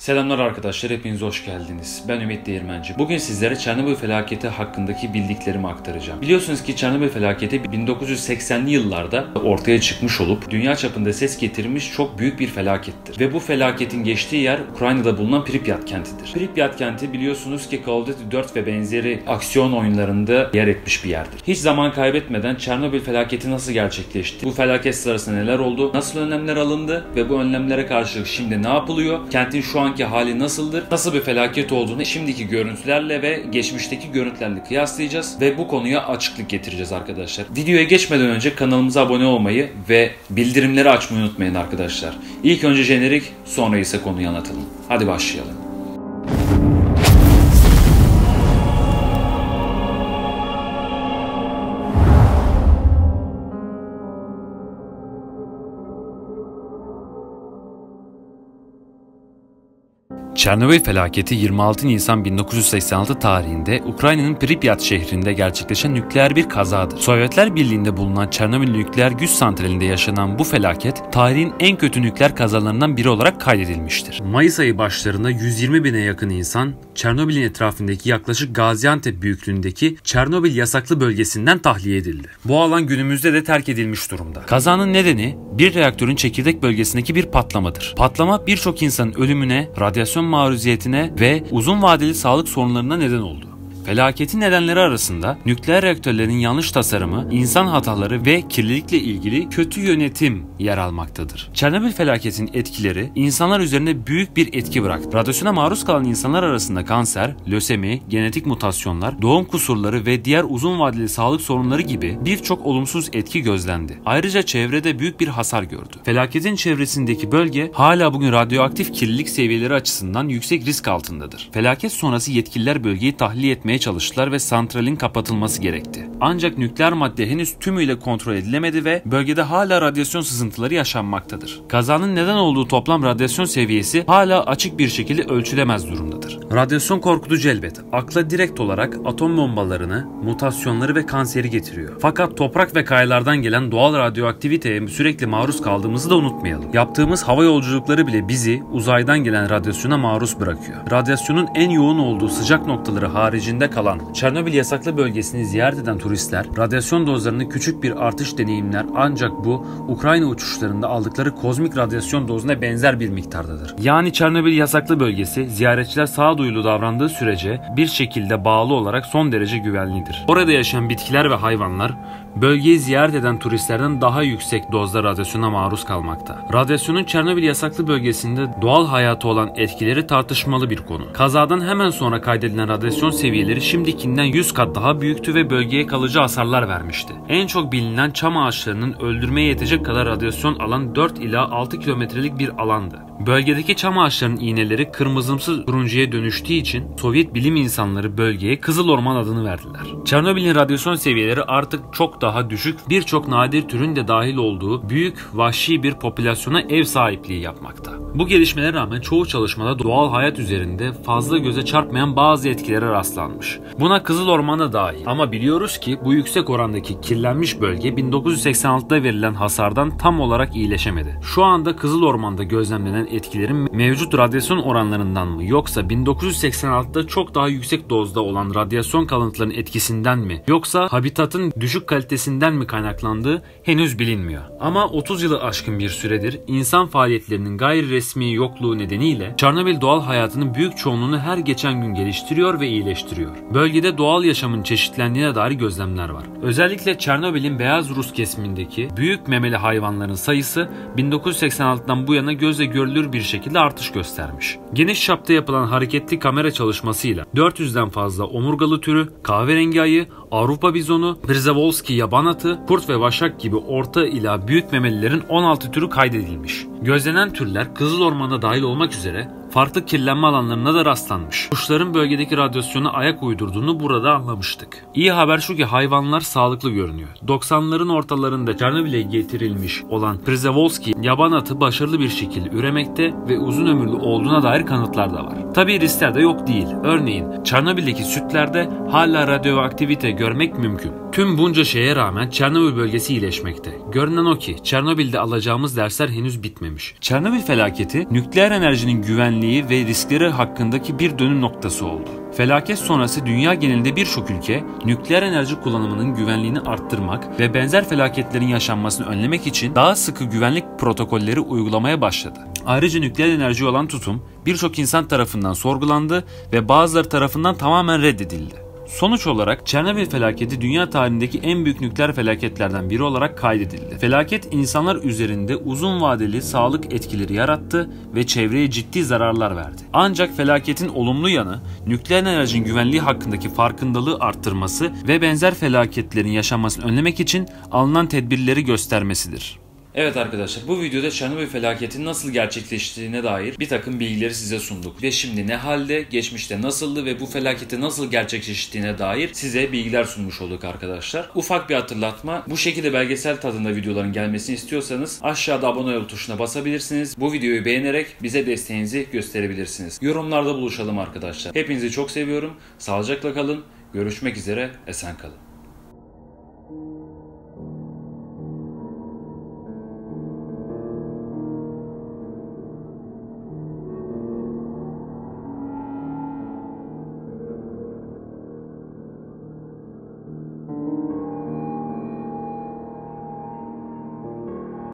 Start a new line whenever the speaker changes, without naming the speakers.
Selamlar arkadaşlar, hepiniz hoş geldiniz. Ben Ümit Değirmenci. Bugün sizlere Çernobil felaketi hakkındaki bildiklerimi aktaracağım. Biliyorsunuz ki Çernobil felaketi 1980'li yıllarda ortaya çıkmış olup dünya çapında ses getirmiş çok büyük bir felakettir. Ve bu felaketin geçtiği yer Ukrayna'da bulunan Pripyat kentidir. Pripyat kenti biliyorsunuz ki Call of Duty 4 ve benzeri aksiyon oyunlarında yer etmiş bir yerdir. Hiç zaman kaybetmeden Çernobil felaketi nasıl gerçekleşti? Bu felaket sırasında neler oldu? Nasıl önlemler alındı? Ve bu önlemlere karşılık şimdi ne yapılıyor? Kentin şu an anki hali nasıldır, nasıl bir felaket olduğunu şimdiki görüntülerle ve geçmişteki görüntülerle kıyaslayacağız ve bu konuya açıklık getireceğiz arkadaşlar. Videoya geçmeden önce kanalımıza abone olmayı ve bildirimleri açmayı unutmayın arkadaşlar. İlk önce jenerik, sonra ise konuyu anlatalım. Hadi başlayalım. Çernobil felaketi 26 Nisan 1986 tarihinde Ukrayna'nın Pripyat şehrinde gerçekleşen nükleer bir kazadır. Sovyetler Birliği'nde bulunan Çernobil nükleer güç santralinde yaşanan bu felaket tarihin en kötü nükleer kazalarından biri olarak kaydedilmiştir. Mayıs ayı başlarında 120 bine yakın insan Çernobil'in etrafındaki yaklaşık Gaziantep büyüklüğündeki Çernobil yasaklı bölgesinden tahliye edildi. Bu alan günümüzde de terk edilmiş durumda. Kazanın nedeni bir reaktörün çekirdek bölgesindeki bir patlamadır. Patlama birçok insanın ölümüne, radyasyon maruziyetine ve uzun vadeli sağlık sorunlarına neden oldu. Felaketin nedenleri arasında nükleer reaktörlerin yanlış tasarımı, insan hataları ve kirlilikle ilgili kötü yönetim yer almaktadır. Çernobil felaketinin etkileri insanlar üzerinde büyük bir etki bıraktı. Radyasyona maruz kalan insanlar arasında kanser, lösemi, genetik mutasyonlar, doğum kusurları ve diğer uzun vadeli sağlık sorunları gibi birçok olumsuz etki gözlendi. Ayrıca çevrede büyük bir hasar gördü. Felaketin çevresindeki bölge hala bugün radyoaktif kirlilik seviyeleri açısından yüksek risk altındadır. Felaket sonrası yetkililer bölgeyi tahliye etmeye çalıştılar ve santralin kapatılması gerekti. Ancak nükleer madde henüz tümüyle kontrol edilemedi ve bölgede hala radyasyon sızıntıları yaşanmaktadır. Kazanın neden olduğu toplam radyasyon seviyesi hala açık bir şekilde ölçülemez durumdadır. Radyasyon korkutucu elbet. Akla direkt olarak atom bombalarını, mutasyonları ve kanseri getiriyor. Fakat toprak ve kayalardan gelen doğal radyoaktiviteye sürekli maruz kaldığımızı da unutmayalım. Yaptığımız hava yolculukları bile bizi uzaydan gelen radyasyona maruz bırakıyor. Radyasyonun en yoğun olduğu sıcak noktaları haricinde kalan Çernobil yasaklı bölgesini ziyaret eden turistler radyasyon dozlarını küçük bir artış deneyimler ancak bu Ukrayna uçuşlarında aldıkları kozmik radyasyon dozuna benzer bir miktardadır. Yani Çernobil yasaklı bölgesi ziyaretçiler sağduyulu davrandığı sürece bir şekilde bağlı olarak son derece güvenlidir. Orada yaşayan bitkiler ve hayvanlar bölgeyi ziyaret eden turistlerden daha yüksek dozda radyasyona maruz kalmakta. Radyasyonun Çernobil yasaklı bölgesinde doğal hayatı olan etkileri tartışmalı bir konu. Kazadan hemen sonra kaydedilen radyasyon seviyeleri şimdikinden 100 kat daha büyüktü ve bölgeye kalıcı hasarlar vermişti. En çok bilinen çam ağaçlarının öldürmeye yetecek kadar radyasyon alan 4 ila 6 kilometrelik bir alandı. Bölgedeki çam ağaçlarının iğneleri kırmızımsı turuncuya dönüştüğü için Sovyet bilim insanları bölgeye Kızıl Orman adını verdiler. Çernobil'in radyasyon seviyeleri artık çok daha düşük, birçok nadir türün de dahil olduğu büyük vahşi bir popülasyona ev sahipliği yapmakta. Bu gelişmelere rağmen çoğu çalışmada doğal hayat üzerinde fazla göze çarpmayan bazı etkilere rastlanmış. Buna Kızıl Orman'a dahil. Ama biliyoruz ki bu yüksek orandaki kirlenmiş bölge 1986'da verilen hasardan tam olarak iyileşemedi. Şu anda Kızıl Orman'da gözlemlenen etkilerin mevcut radyasyon oranlarından mı yoksa 1986'da çok daha yüksek dozda olan radyasyon kalıntılarının etkisinden mi yoksa habitatın düşük kalitesinden mi kaynaklandığı henüz bilinmiyor. Ama 30 yılı aşkın bir süredir insan faaliyetlerinin gayri resmi yokluğu nedeniyle Çernobil doğal hayatının büyük çoğunluğunu her geçen gün geliştiriyor ve iyileştiriyor. Bölgede doğal yaşamın çeşitlendiğine dair gözlemler var. Özellikle Çernobil'in Beyaz Rus kesimindeki büyük memeli hayvanların sayısı 1986'dan bu yana gözle görülür bir şekilde artış göstermiş. Geniş çapta yapılan hareketli kamera çalışmasıyla 400'den fazla omurgalı türü, kahverengi ayı, Avrupa bizonu, Brzevolski yaban atı, kurt ve vaşak gibi orta ila büyük memelilerin 16 türü kaydedilmiş. Gözlenen türler Kızıl Orman'a dahil olmak üzere farklı kirlenme alanlarına da rastlanmış. Kuşların bölgedeki radyasyona ayak uydurduğunu burada anlamıştık. İyi haber şu ki hayvanlar sağlıklı görünüyor. 90'ların ortalarında Çernobil'e getirilmiş olan Przewolski yaban atı başarılı bir şekilde üremekte ve uzun ömürlü olduğuna dair kanıtlar da var. Tabi riskler de yok değil. Örneğin Çernobil'deki sütlerde hala radyoaktivite görmek mümkün. Tüm bunca şeye rağmen Çernobil bölgesi iyileşmekte. Görünen o ki Çernobil'de alacağımız dersler henüz bitmemiş. Çernobil felaketi nükleer enerjinin güvenliği ve riskleri hakkındaki bir dönüm noktası oldu. Felaket sonrası dünya genelinde birçok ülke nükleer enerji kullanımının güvenliğini arttırmak ve benzer felaketlerin yaşanmasını önlemek için daha sıkı güvenlik protokolleri uygulamaya başladı. Ayrıca nükleer enerji olan tutum birçok insan tarafından sorgulandı ve bazıları tarafından tamamen reddedildi. Sonuç olarak Çernobil felaketi dünya tarihindeki en büyük nükleer felaketlerden biri olarak kaydedildi. Felaket insanlar üzerinde uzun vadeli sağlık etkileri yarattı ve çevreye ciddi zararlar verdi. Ancak felaketin olumlu yanı nükleer enerjinin güvenliği hakkındaki farkındalığı arttırması ve benzer felaketlerin yaşanmasını önlemek için alınan tedbirleri göstermesidir. Evet arkadaşlar bu videoda Çernobil felaketinin nasıl gerçekleştiğine dair bir takım bilgileri size sunduk. Ve şimdi ne halde, geçmişte nasıldı ve bu felakete nasıl gerçekleştiğine dair size bilgiler sunmuş olduk arkadaşlar. Ufak bir hatırlatma. Bu şekilde belgesel tadında videoların gelmesini istiyorsanız aşağıda abone ol tuşuna basabilirsiniz. Bu videoyu beğenerek bize desteğinizi gösterebilirsiniz. Yorumlarda buluşalım arkadaşlar. Hepinizi çok seviyorum. Sağlıcakla kalın. Görüşmek üzere. Esen kalın.